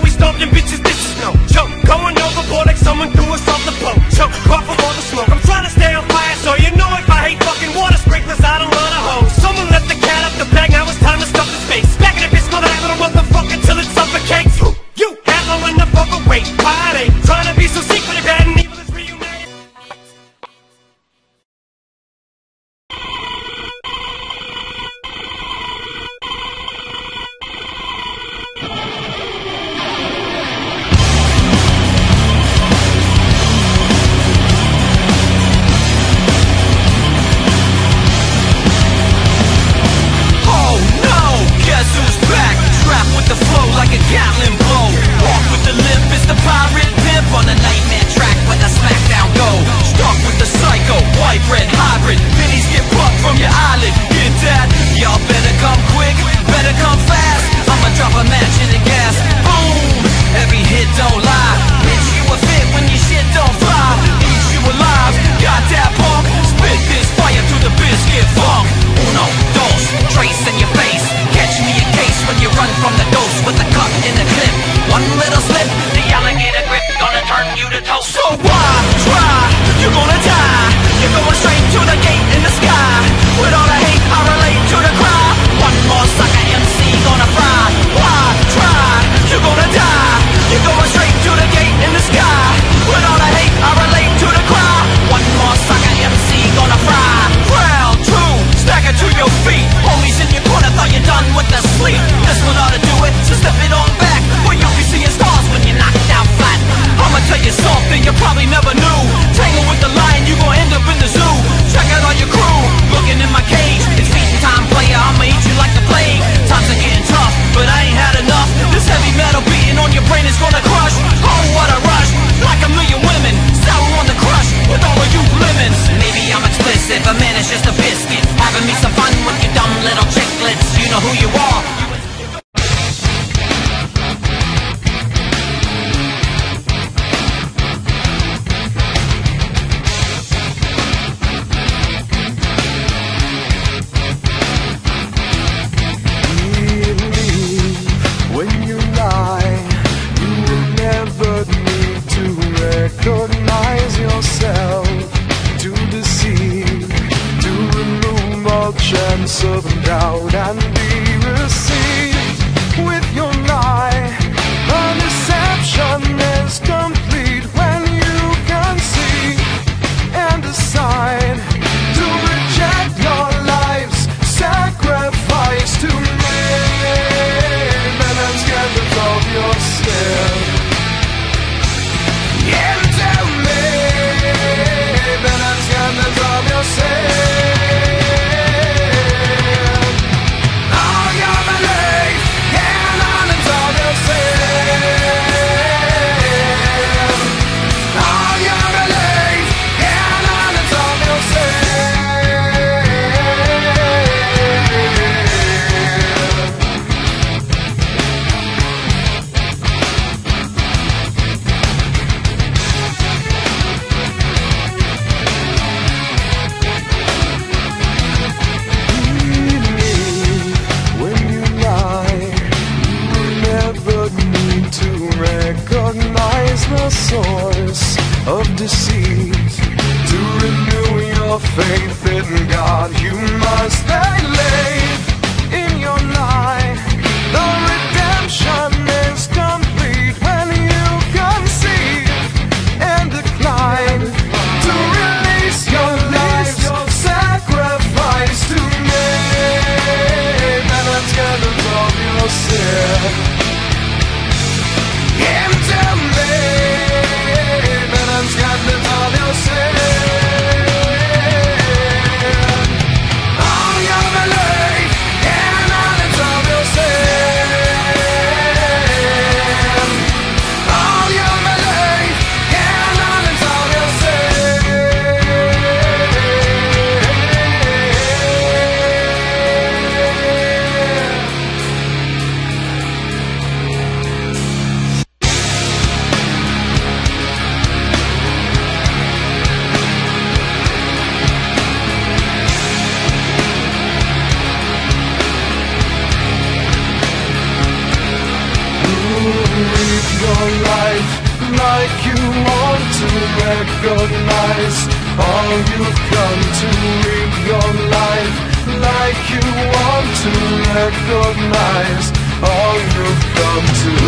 always stomping bitches' dishes, no trouble man. chance of doubt and belief. to renew your faith in God. You must. live your life like you want to recognize all you've come to live your life like you want to recognize all you've come to